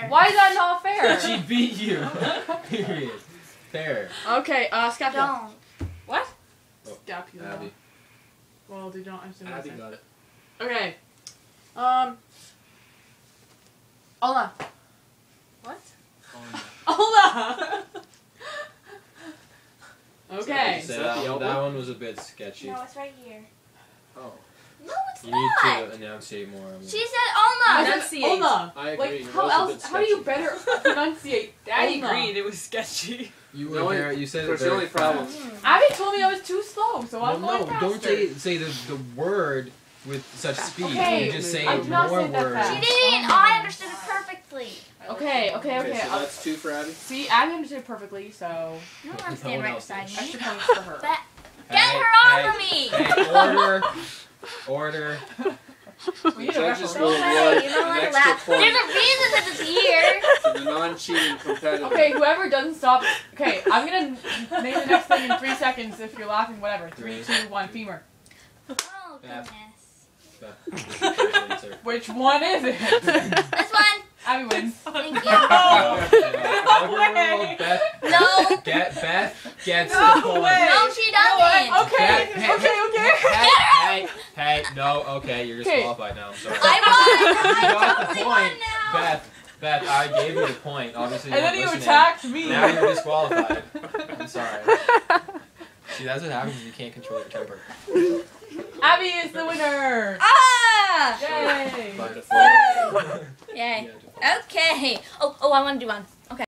fair. Why is that not fair? She beat you. Period. Fair. okay, uh, Scapula. Don't. What? Oh, Scapula. Abby. Well, they don't understand what Abby said. got it. Okay. Um. Ola. What? Ola. okay. So that, that one was a bit sketchy. No, it's right here. Oh. No, it's You not. need to enunciate more. I mean. She said I Alma. Enunciate. Ola. I agree. Like, how else? How do you better enunciate? Daddy Ola? agreed it was sketchy. You The were only- very, you said it Chris, the only problem- mm. Abby told me I was too slow, so Well, I'm going no, faster. don't say say the, the word with such speed. Okay, you just say I did not more say that words. fast. She didn't. I understood it perfectly. Okay, okay, okay. Okay, so that's two for Abby. see, Abby understood it perfectly, so No No one one stand right beside did. me. extra points for her. But Hey, get her hey, off of me. Hey, order, order. We need a Judges referee. will Don't award you don't an want to extra laugh. point There's a reason that it's here. to the non-cheating competitor. Okay, whoever doesn't stop. Okay, I'm gonna name the next thing in three seconds. If you're laughing, whatever. Three, two, one. Femur. Oh Yeah. goodness. Which one is it? This one. Abby wins. Thank you. Overruled. Beth, No. get, Beth gets No the point. way. No, she doesn't. Okay, Hey, hey, okay, okay. No, okay, you're Okay. disqualified now. I'm sorry. I won. You I got the point. won now. Beth, Beth, I gave you the point. Obviously, you And then you listening. attacked me. Now you're disqualified. I'm sorry. See, that's what happens when you can't control your temper. Abby is the winner. Ah. Yay. By. Yay. Okay. Oh, oh, I want to do one.